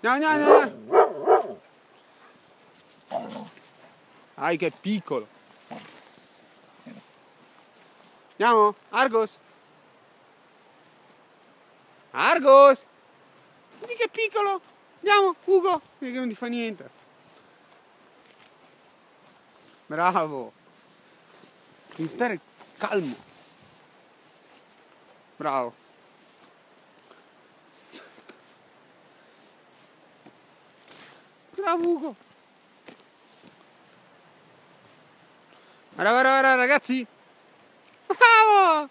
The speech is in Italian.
Andiamo, andiamo, andiamo. Ai che piccolo. Andiamo, Argos. Argos. Vedi che piccolo. Andiamo, Ugo. Vedi che non ti fa niente. Bravo. Devi stare calmo. Bravo. Bravo Ugo. Guarda, guarda, guarda ragazzi. Bravo.